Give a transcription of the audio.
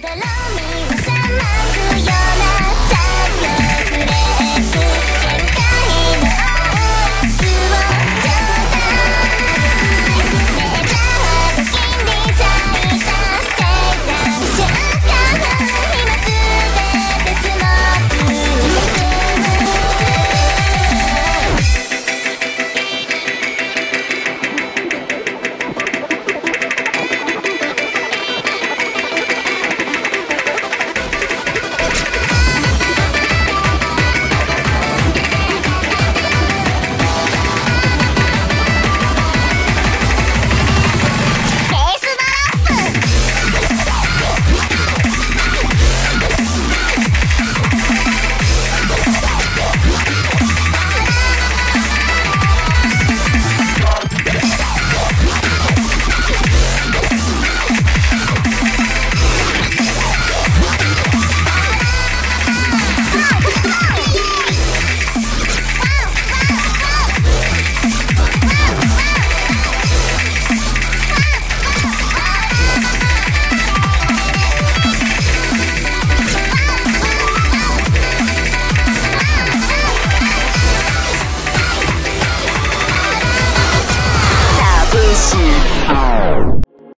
The love me